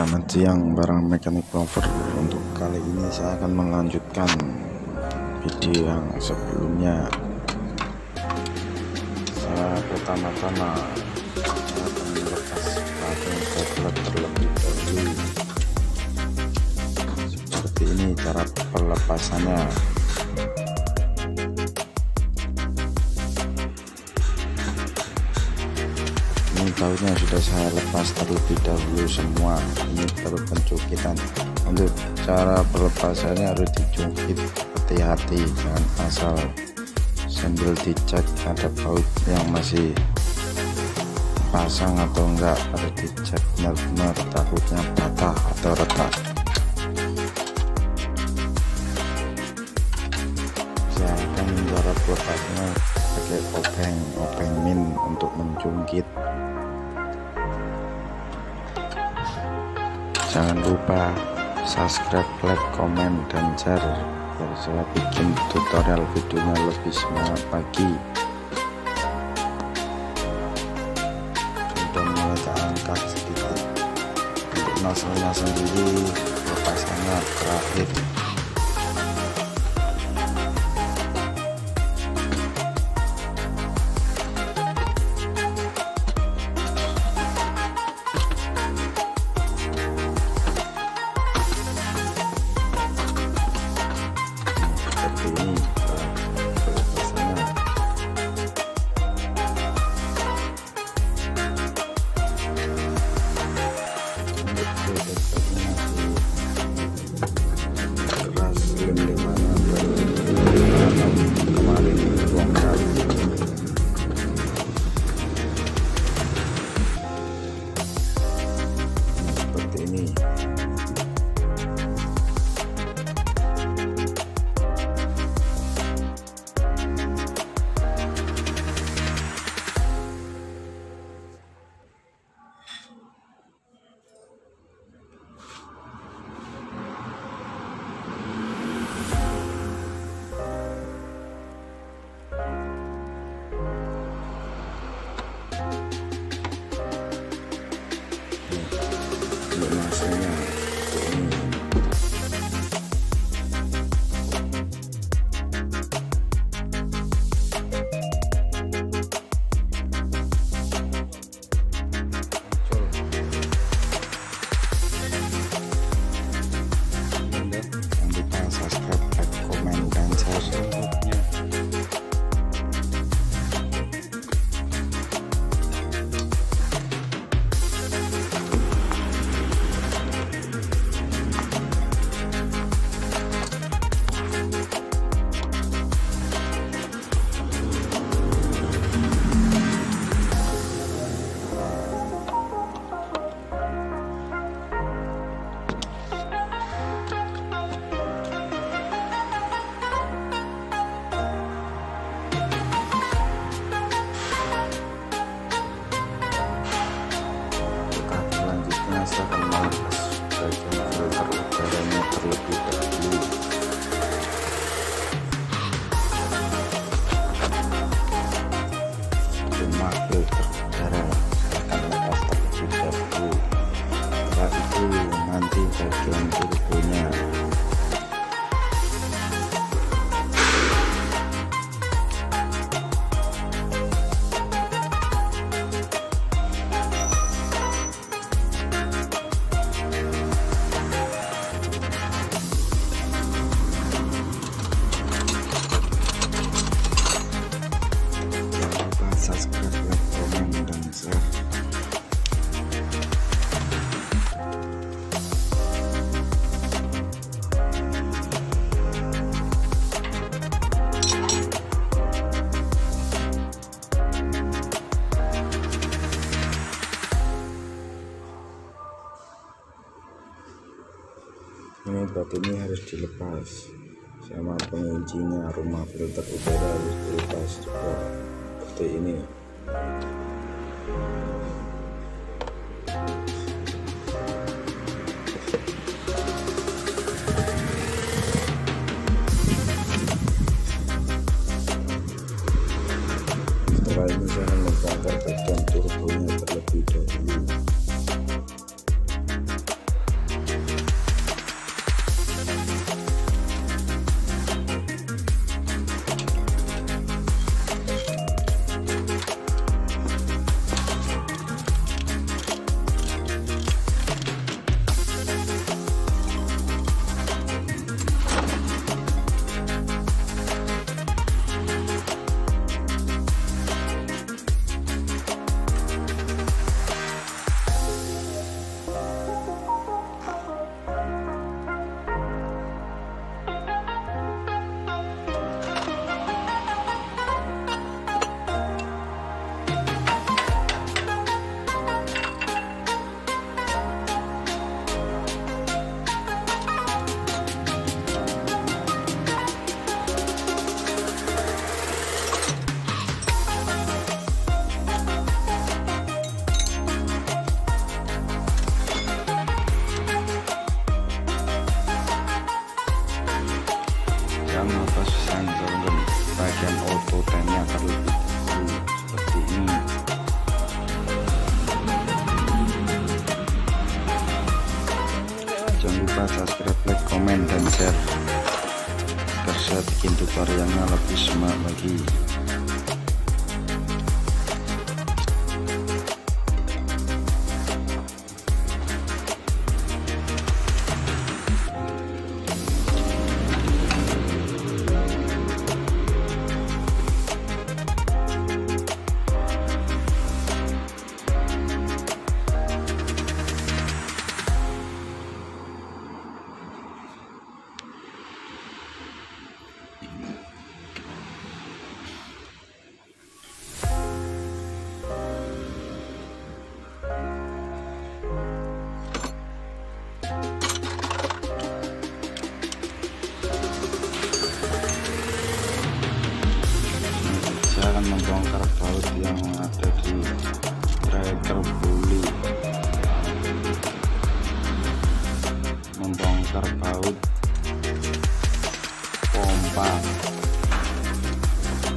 Selamat siang barang mekanik lover Untuk kali ini saya akan melanjutkan video yang sebelumnya. Saya pertama-tama akan melepas bagian koblet terlebih dahulu. Seperti ini cara pelepasannya bautnya sudah saya lepas terlebih dahulu semua ini baru pencukitan. Untuk cara pelepasannya harus dicungkit hati-hati jangan asal sambil dicek ada baut yang masih pasang atau enggak harus dicek benar-benar takutnya patah atau retak. Saya akan cara pelepasnya pakai obeng obeng min untuk mencungkit lupa subscribe like comment dan share. Biar saya bikin tutorial videonya lebih semangat pagi sudah mulai sedikit. Untuk naselnya sendiri lepasannya terakhir nanti bagian turbonya jangan dilepas. Sama penguncinya rumah filter udara harus dilepas juga seperti ini dan share. Saya bikin tutorialnya lebih semangat lagi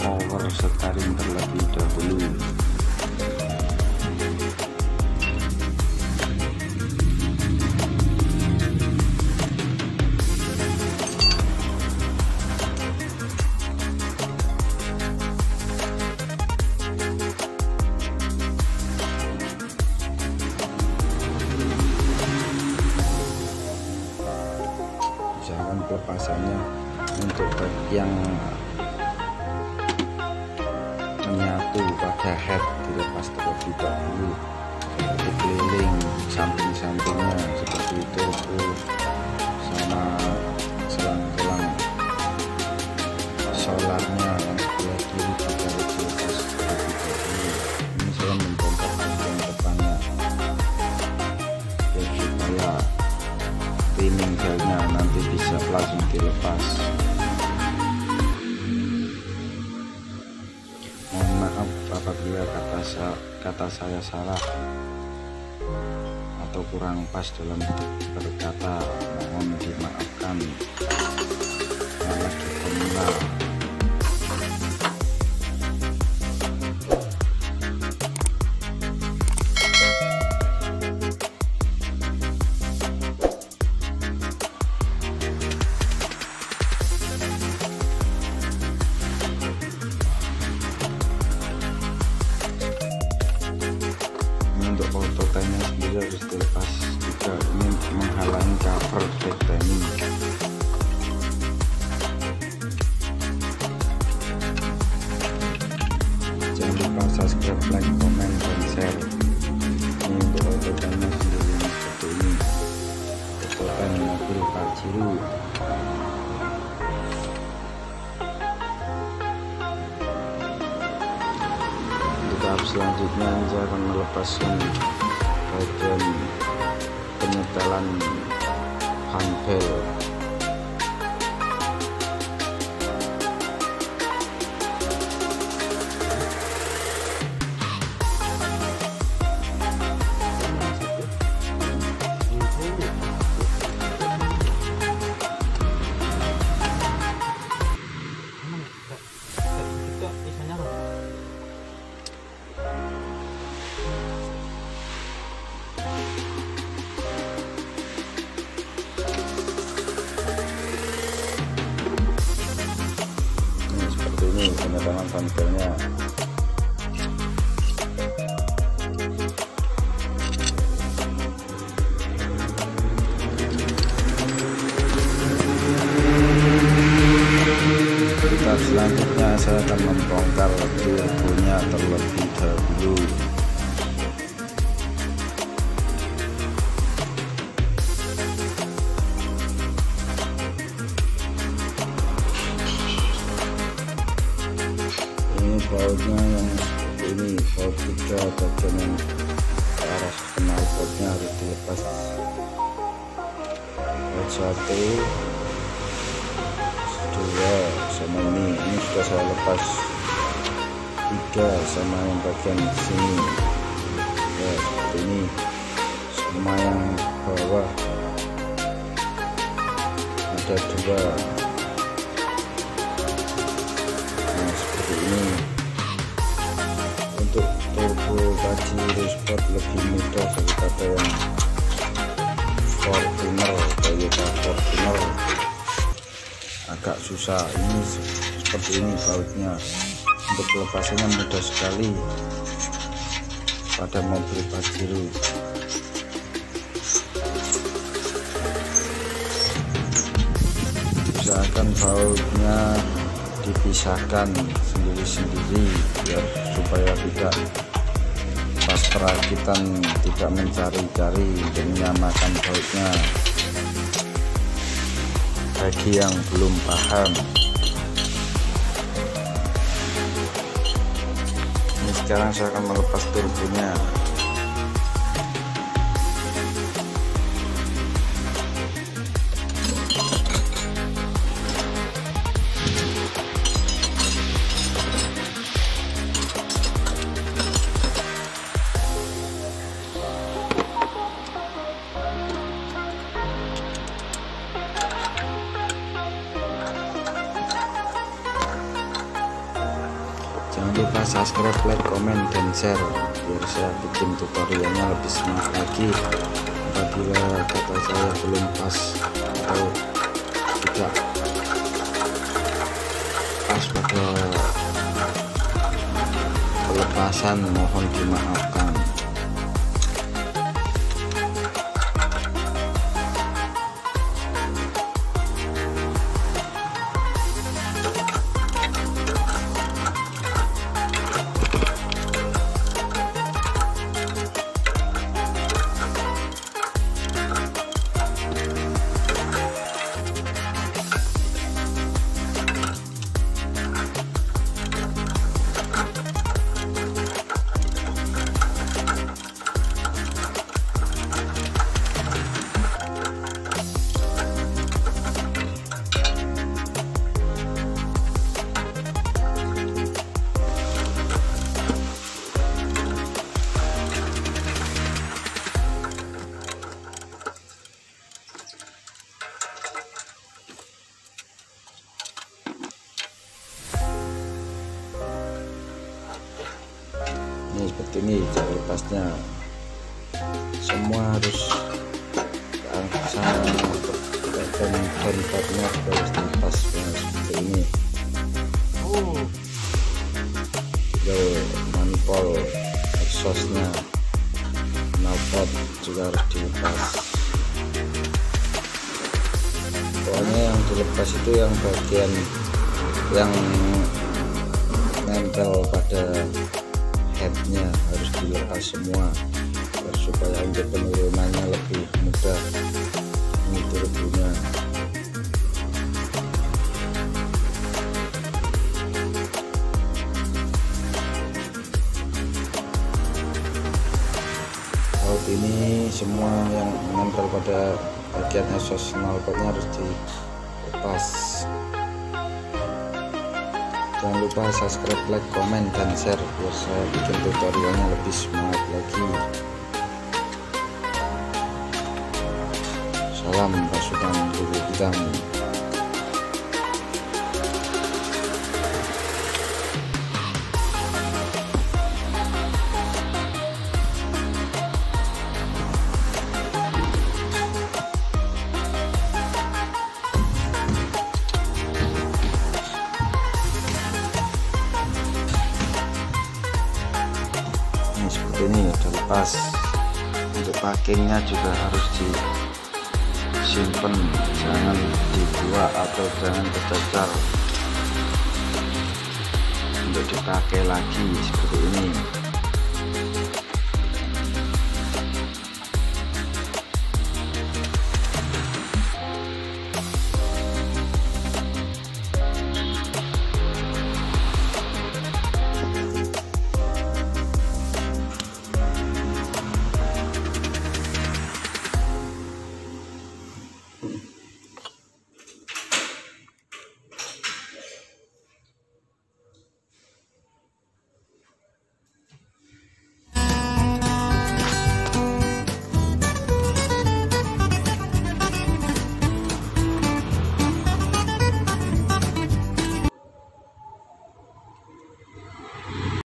power steering terlebih dahulu head dilepas terlebih dahulu seperti keliling samping-sampingnya seperti itu terus sama selang-selang solarnya yang sebelah kiri juga dilepas terlebih dahulu ini saya membongkar bagian depannya. Biar supaya spinning belnya nanti bisa langsung dilepas kata, sa kata saya salah. Atau kurang pas dalam berkata mohon dimaafkan. Pemula ini untuk auto tannya tahap selanjutnya saya akan melepaskan bagian penyetelan handbell Santa Maria. Satu dua sama ini ini sudah saya lepas. Tiga sama yang bagian sini. Ya seperti ini. Sama yang bawah. Ada dua. Seperti ini. Untuk turbo Pajero Sport lebih mudah daripada yang Fortuner Toyota Fortuner. Agak susah ini seperti ini bautnya. Untuk pelepasannya mudah sekali. Pada mobil Pajero usahakan bautnya dipisahkan sendiri-sendiri biar supaya tidak perakitan tidak mencari-cari dan menyamakan bautnya bagi yang belum paham ini sekarang saya akan melepas turbonya subscribe like comment dan share. Biar saya bikin tutorialnya lebih semangat lagi. Apabila kata saya belum pas atau tidak pas pada pelepasan mohon dimaafkan seperti ini cara lepasnya. Semua harus angsa dan juga harus dilepas seperti ini. Yo, manipol exhaustnya knalpot juga harus dilepas. Pokoknya yang dilepas itu yang bagian yang nempel pada headnya harus dilepas semua supaya untuk penurunannya lebih mudah ini turbonya baut ini semua yang menempel pada bagian exhaust knalpotnya harus dilepas jangan lupa subscribe like comment dan share biar saya bikin tutorialnya lebih semangat lagi. Salam pasukan guru bidang ini udah lepas untuk packingnya juga harus disimpan jangan dibuat atau jangan tercecar. Untuk dipakai lagi seperti ini